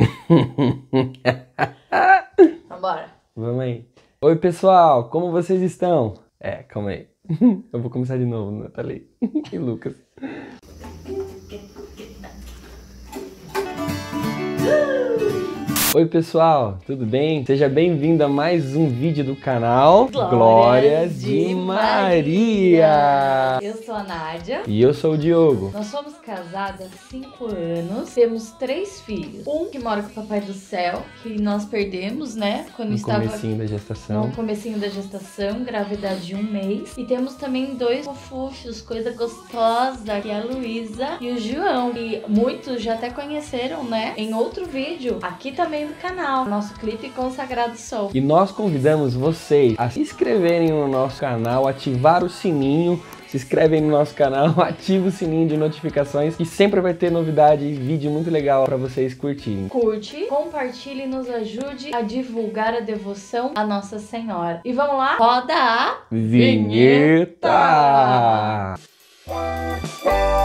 Vambora. Vamos aí. Oi, pessoal, como vocês estão? É, calma aí. Eu vou começar de novo, Nathalie e Lucas. Oi pessoal, tudo bem? Seja bem-vindo a mais um vídeo do canal Glórias de, de Maria. Eu sou a Nádia. E eu sou o Diogo. Nós somos casadas há 5 anos. Temos três filhos. Um que mora com o Papai do Céu, que nós perdemos, né? Quando No estava comecinho da gestação. no comecinho da gestação, gravidade de um mês. E temos também dois fofuchos, coisa gostosa, que é a Luísa e o João. E muitos já até conheceram, né? Em outro vídeo, aqui também do canal. Nosso clipe Consagrado Sou. E nós convidamos vocês a se inscreverem no nosso canal, ativar o sininho. Se inscrevem no nosso canal, ativa o sininho de notificações que sempre vai ter novidade e vídeo muito legal para vocês curtirem. Curte, compartilhe e nos ajude a divulgar a devoção à Nossa Senhora. E vamos lá? Roda a Vinheta! E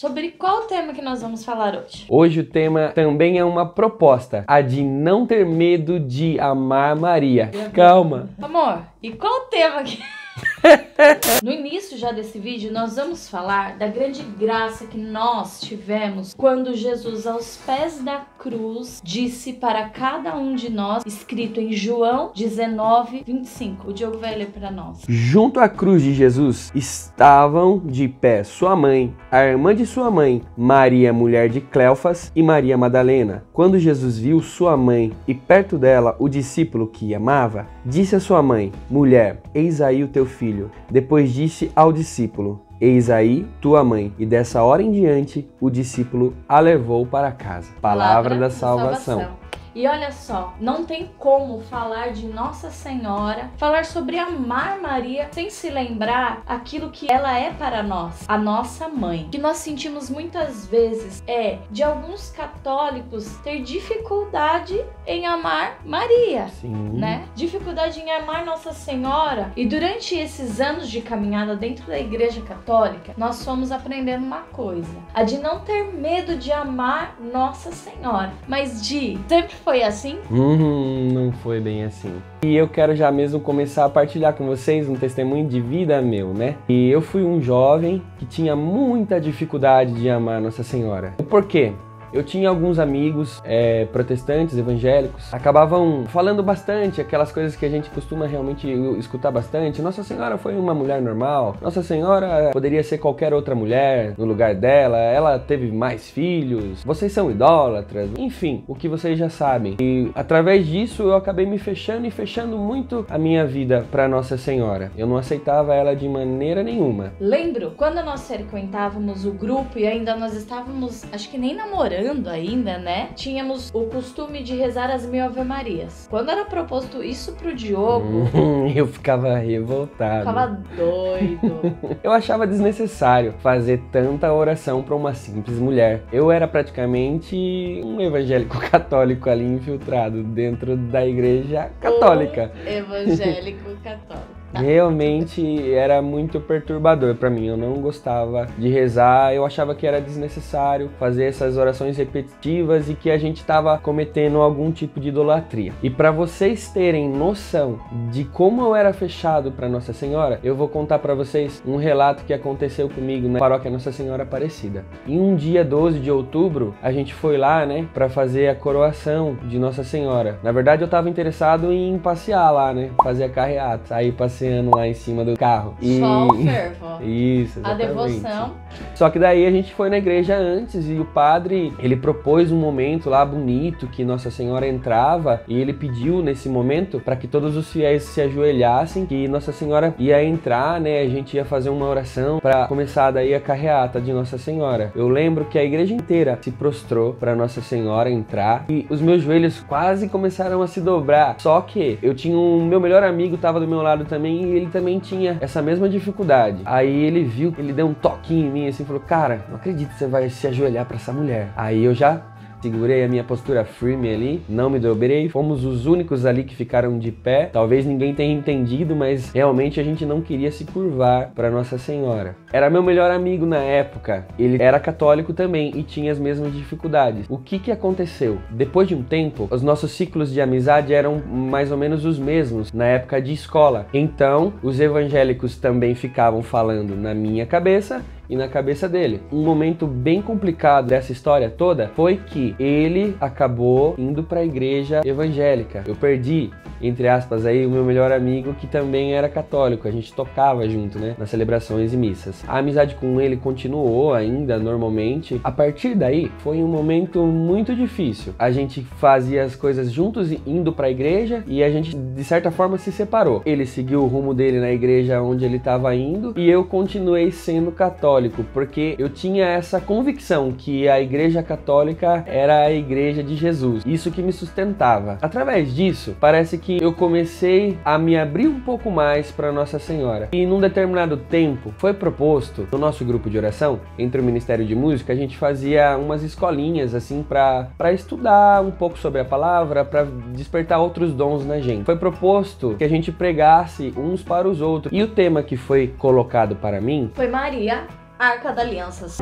sobre qual tema que nós vamos falar hoje? Hoje o tema também é uma proposta, a de não ter medo de amar Maria. Calma. Amor, e qual o tema que. No início já desse vídeo, nós vamos falar da grande graça que nós tivemos quando Jesus, aos pés da cruz, disse para cada um de nós, escrito em João 19, 25. O Diogo vai ler para nós. Junto à cruz de Jesus estavam de pé sua mãe, a irmã de sua mãe, Maria, mulher de Cleofas, e Maria Madalena. Quando Jesus viu sua mãe e perto dela o discípulo que amava, disse à sua mãe: Mulher, eis aí o teu filho. Depois disse ao discípulo: Eis aí tua mãe. E dessa hora em diante, o discípulo a levou para casa. Palavra, da salvação. E olha só, não tem como falar de Nossa Senhora, falar sobre amar Maria sem se lembrar aquilo que ela é para nós, a nossa mãe. O que nós sentimos muitas vezes é de alguns católicos ter dificuldade em amar Maria. Sim. Né? Dificuldade em amar Nossa Senhora. E durante esses anos de caminhada dentro da Igreja Católica, nós fomos aprendendo uma coisa: a de não ter medo de amar Nossa Senhora, mas de sempre foi assim? Hum, não foi bem assim. E eu quero já mesmo começar a partilhar com vocês um testemunho de vida meu, né? E eu fui um jovem que tinha muita dificuldade de amar Nossa Senhora. Por quê? Eu tinha alguns amigos é, protestantes, evangélicos, acabavam falando bastante aquelas coisas que a gente costuma realmente escutar bastante. Nossa Senhora foi uma mulher normal, Nossa Senhora poderia ser qualquer outra mulher no lugar dela, ela teve mais filhos, vocês são idólatras, enfim, o que vocês já sabem. E através disso eu acabei me fechando e fechando muito a minha vida para Nossa Senhora. Eu não aceitava ela de maneira nenhuma. Lembro quando nós frequentávamos o grupo e ainda nós estávamos, acho que nem namorando ainda, né? Tínhamos o costume de rezar as mil Ave Marias. Quando era proposto isso pro Diogo, Hum, eu ficava revoltado. ficava doido. Eu achava desnecessário fazer tanta oração para uma simples mulher. Eu era praticamente um evangélico católico ali infiltrado dentro da igreja católica. Evangélico católico. Realmente era muito perturbador para mim. Eu não gostava de rezar. Eu achava que era desnecessário fazer essas orações repetitivas e que a gente estava cometendo algum tipo de idolatria. E para vocês terem noção de como eu era fechado para Nossa Senhora, eu vou contar para vocês um relato que aconteceu comigo na paróquia Nossa Senhora Aparecida. Em um dia 12 de outubro, a gente foi lá, né, para fazer a coroação de Nossa Senhora. Na verdade, eu estava interessado em passear lá, né, fazer a carreata, aí passeando lá em cima do carro. Só o fervo. Isso, A exatamente. devoção. Só que daí a gente foi na igreja antes e o padre, ele propôs um momento lá bonito que Nossa Senhora entrava e ele pediu nesse momento para que todos os fiéis se ajoelhassem, que Nossa Senhora ia entrar, né? A gente ia fazer uma oração para começar daí a carreata de Nossa Senhora. Eu lembro que a igreja inteira se prostrou para Nossa Senhora entrar e os meus joelhos quase começaram a se dobrar. Só que eu tinha um meu melhor amigo tava do meu lado também e ele também tinha essa mesma dificuldade. Aí ele viu, ele deu um toquinho em mim assim, falou: "Cara, não acredito que você vai se ajoelhar para essa mulher". Aí eu já segurei a minha postura firme ali, não me dobrei. Fomos os únicos ali que ficaram de pé. Talvez ninguém tenha entendido, mas realmente a gente não queria se curvar para Nossa Senhora. Era meu melhor amigo na época. Ele era católico também e tinha as mesmas dificuldades. O que que aconteceu? Depois de um tempo, os nossos ciclos de amizade eram mais ou menos os mesmos na época de escola. Então, os evangélicos também ficavam falando na minha cabeça e na cabeça dele. Um momento bem complicado dessa história toda foi que ele acabou indo para a igreja evangélica. Eu perdi, entre aspas, aí o meu melhor amigo que também era católico. A gente tocava junto, né, nas celebrações e missas. A amizade com ele continuou ainda normalmente. A partir daí foi um momento muito difícil. A gente fazia as coisas juntos indo para a igreja e a gente de certa forma se separou. Ele seguiu o rumo dele na igreja onde ele estava indo e eu continuei sendo católico católico, porque eu tinha essa convicção que a Igreja Católica era a Igreja de Jesus. Isso que me sustentava. Através disso, parece que eu comecei a me abrir um pouco mais para Nossa Senhora. E num determinado tempo foi proposto no nosso grupo de oração, entre o Ministério de Música, a gente fazia umas escolinhas assim para estudar um pouco sobre a palavra, para despertar outros dons na gente. Foi proposto que a gente pregasse uns para os outros. E o tema que foi colocado para mim foi Maria, Arca da Alianças.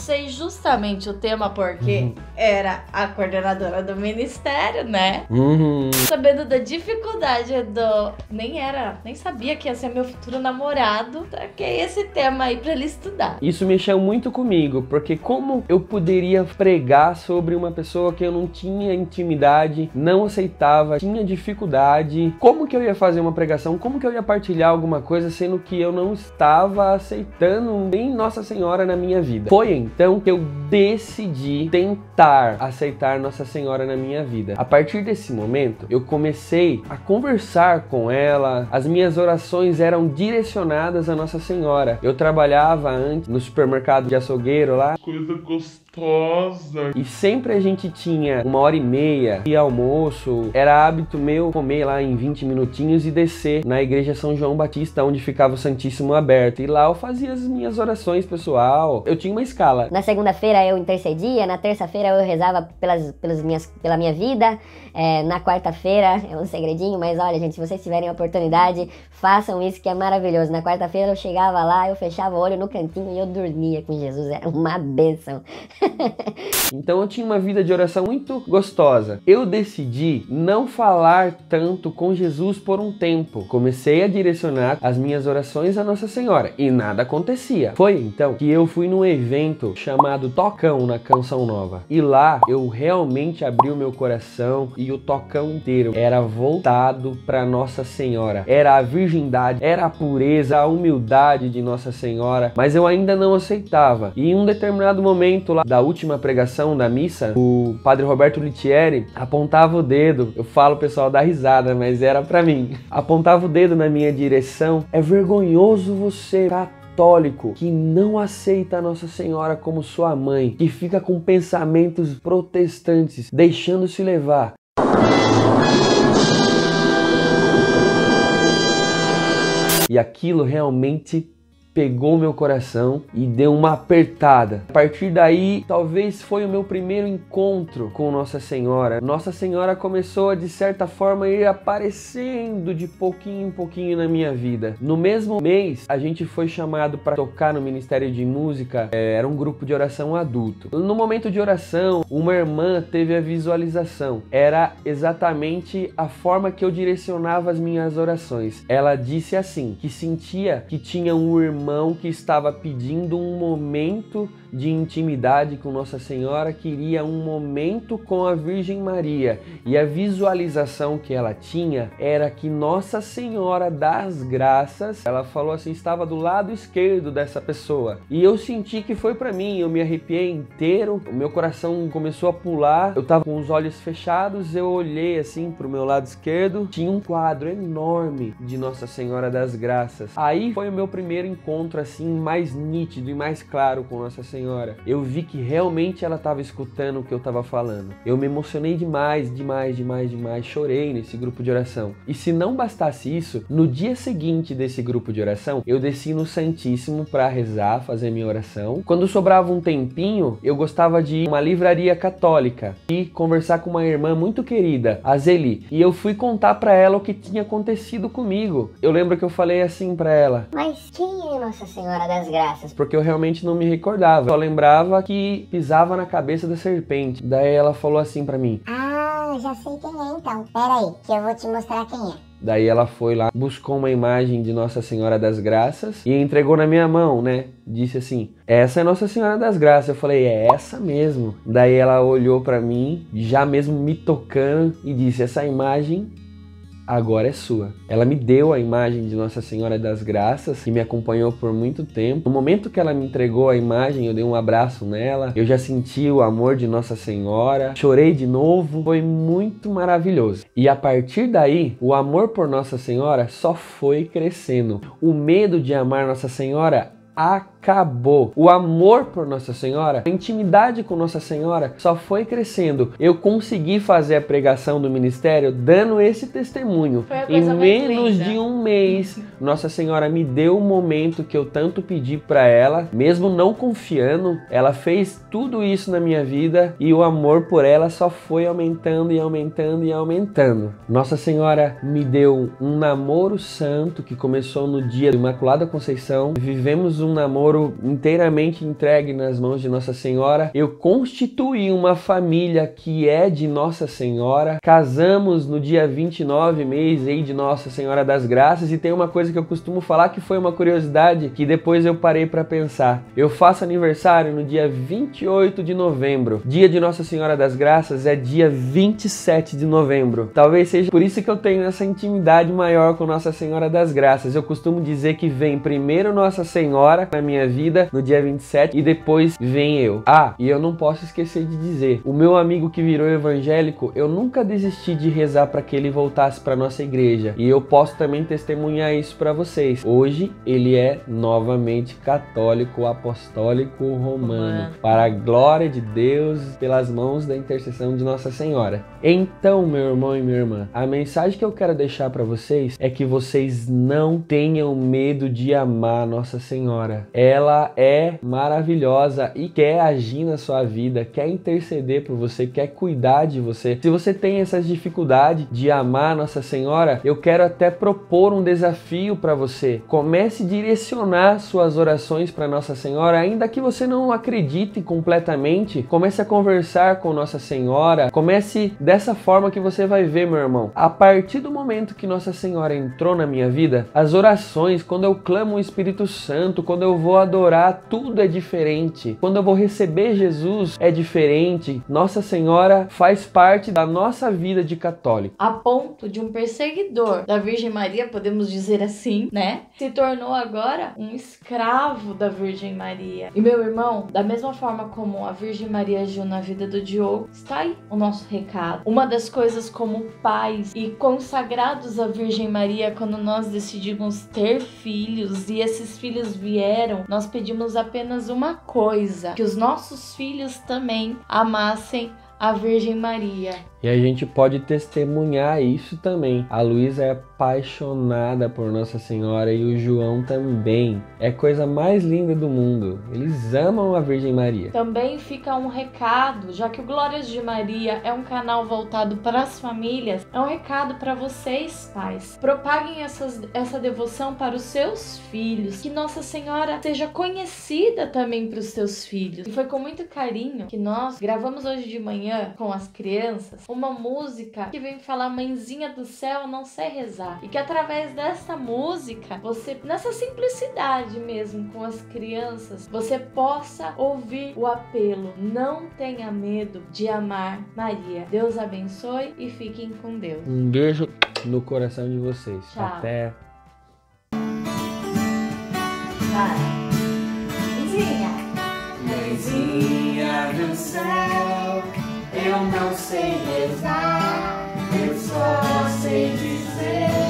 Sei justamente o tema porque uhum. era a coordenadora do ministério, né? Uhum. Sabendo da dificuldade do. Nem era, nem sabia que ia ser meu futuro namorado. Traquei esse tema aí pra ele estudar. Isso mexeu muito comigo, porque como eu poderia pregar sobre uma pessoa que eu não tinha intimidade, não aceitava, tinha dificuldade? Como que eu ia fazer uma pregação? Como que eu ia partilhar alguma coisa sendo que eu não estava aceitando nem Nossa Senhora na minha vida? Foi então que eu decidi tentar aceitar Nossa Senhora na minha vida. A partir desse momento, eu comecei a conversar com ela, as minhas orações eram direcionadas a Nossa Senhora. Eu trabalhava antes no supermercado de açougueiro lá. Coisa gostosa. E sempre a gente tinha uma hora e meia de almoço. Era hábito meu comer lá em 20 minutinhos e descer na igreja São João Batista, onde ficava o Santíssimo aberto. E lá eu fazia as minhas orações pessoal. Eu tinha uma escala. Na segunda-feira eu intercedia, na terça-feira eu rezava pelas, pelas minhas, pela minha vida, é, na quarta-feira é um segredinho, mas olha, gente, se vocês tiverem a oportunidade, façam isso que é maravilhoso. Na quarta-feira eu chegava lá, eu fechava o olho no cantinho e eu dormia com Jesus, era uma benção. então eu tinha uma vida de oração muito gostosa. Eu decidi não falar tanto com Jesus por um tempo. Comecei a direcionar as minhas orações a Nossa Senhora e nada acontecia. Foi então que eu fui num evento chamado Tocão na Canção Nova. E lá eu realmente abri o meu coração e o tocão inteiro era voltado para Nossa Senhora. Era a virgindade, era a pureza, a humildade de Nossa Senhora, mas eu ainda não aceitava. E em um determinado momento lá da última pregação da missa, o Padre Roberto Litieri apontava o dedo. Eu falo pessoal da risada, mas era para mim. Apontava o dedo na minha direção. É vergonhoso você católico que não aceita Nossa Senhora como sua mãe, que fica com pensamentos protestantes, deixando-se levar. E aquilo realmente pegou meu coração e deu uma apertada. A partir daí, talvez foi o meu primeiro encontro com Nossa Senhora. Nossa Senhora começou a, de certa forma, ir aparecendo de pouquinho em pouquinho na minha vida. No mesmo mês, a gente foi chamado para tocar no Ministério de Música, é, era um grupo de oração adulto. No momento de oração, uma irmã teve a visualização. Era exatamente a forma que eu direcionava as minhas orações. Ela disse assim: que sentia que tinha um irmão que estava pedindo um momento de intimidade com Nossa Senhora, queria um momento com a Virgem Maria. E a visualização que ela tinha era que Nossa Senhora das Graças, ela falou assim, estava do lado esquerdo dessa pessoa. E eu senti que foi para mim, eu me arrepiei inteiro, o meu coração começou a pular. Eu tava com os olhos fechados, eu olhei assim pro meu lado esquerdo, tinha um quadro enorme de Nossa Senhora das Graças. Aí foi o meu primeiro encontro encontro assim mais nítido e mais claro com Nossa Senhora. Eu vi que realmente ela estava escutando o que eu estava falando. Eu me emocionei demais, demais, demais, demais. Chorei nesse grupo de oração. E se não bastasse isso, no dia seguinte desse grupo de oração, eu desci no Santíssimo para rezar, fazer minha oração. Quando sobrava um tempinho, eu gostava de ir uma livraria católica e conversar com uma irmã muito querida, a Zeli. E eu fui contar para ela o que tinha acontecido comigo. Eu lembro que eu falei assim para ela: Mas quem é Nossa Senhora das Graças? Porque eu realmente não me recordava. Eu só lembrava que pisava na cabeça da serpente. Daí ela falou assim para mim: Ah, já sei quem é então. Pera aí, que eu vou te mostrar quem é. Daí ela foi lá, buscou uma imagem de Nossa Senhora das Graças e entregou na minha mão, né? Disse assim: "Essa é Nossa Senhora das Graças". Eu falei: "É essa mesmo". Daí ela olhou para mim, já mesmo me tocando e disse: "Essa imagem agora é sua. Ela me deu a imagem de Nossa Senhora das Graças, que me acompanhou por muito tempo. No momento que ela me entregou a imagem, eu dei um abraço nela, eu já senti o amor de Nossa Senhora, chorei de novo, foi muito maravilhoso. E a partir daí, o amor por Nossa Senhora só foi crescendo. O medo de amar Nossa Senhora acabou. O amor por Nossa Senhora, a intimidade com Nossa Senhora só foi crescendo. Eu consegui fazer a pregação do ministério dando esse testemunho. Em menos de um mês, Nossa Senhora me deu o momento que eu tanto pedi para ela, mesmo não confiando, ela fez tudo isso na minha vida e o amor por ela só foi aumentando e aumentando e aumentando. Nossa Senhora me deu um namoro santo que começou no dia da Imaculada Conceição. Vivemos um namoro inteiramente entregue nas mãos de Nossa Senhora. Eu constituí uma família que é de Nossa Senhora. Casamos no dia 29, mês aí de Nossa Senhora das Graças. E tem uma coisa que eu costumo falar que foi uma curiosidade que depois eu parei para pensar. Eu faço aniversário no dia 28 de novembro. Dia de Nossa Senhora das Graças é dia 27 de novembro. Talvez seja por isso que eu tenho essa intimidade maior com Nossa Senhora das Graças. Eu costumo dizer que vem primeiro Nossa Senhora na minha vida no dia 27 e depois vem eu. Ah, e eu não posso esquecer de dizer, o meu amigo que virou evangélico, eu nunca desisti de rezar para que ele voltasse para nossa igreja. E eu posso também testemunhar isso para vocês. Hoje ele é novamente católico apostólico romano, para a glória de Deus, pelas mãos da intercessão de Nossa Senhora. Então, meu irmão e minha irmã, a mensagem que eu quero deixar para vocês é que vocês não tenham medo de amar Nossa Senhora. Ela é maravilhosa e quer agir na sua vida, quer interceder por você, quer cuidar de você. Se você tem essas dificuldades de amar Nossa Senhora, eu quero até propor um desafio para você. Comece a direcionar suas orações para Nossa Senhora, ainda que você não acredite completamente. Comece a conversar com Nossa Senhora. Comece dessa forma que você vai ver, meu irmão. A partir do momento que Nossa Senhora entrou na minha vida, as orações, quando eu clamo o Espírito Santo, quando eu vou adorar, tudo é diferente. Quando eu vou receber Jesus, é diferente. Nossa Senhora faz parte da nossa vida de católico. A ponto de um perseguidor da Virgem Maria, podemos dizer assim, né? Se tornou agora um escravo da Virgem Maria. E meu irmão, da mesma forma como a Virgem Maria agiu na vida do Diogo, está aí o nosso recado. Uma das coisas como pais e consagrados à Virgem Maria, quando nós decidimos ter filhos e esses filhos vieram, nós pedimos apenas uma coisa: que os nossos filhos também amassem a Virgem Maria. E a gente pode testemunhar isso também. A Luísa é apaixonada por Nossa Senhora e o João também. É coisa mais linda do mundo. Eles amam a Virgem Maria. Também fica um recado, já que o Glórias de Maria é um canal voltado para as famílias, é um recado para vocês, pais. Propaguem essas, essa devoção para os seus filhos, que Nossa Senhora seja conhecida também para os seus filhos. E foi com muito carinho que nós gravamos hoje de manhã com as crianças uma música que vem falar mãezinha do céu, não sei rezar. E que através dessa música, você nessa simplicidade mesmo com as crianças, você possa ouvir o apelo. Não tenha medo de amar Maria. Deus abençoe e fiquem com Deus. Um beijo no coração de vocês. Tchau. Até. Vai. Mãezinha. Mãezinha do céu, eu não sei rezar, eu só sei dizer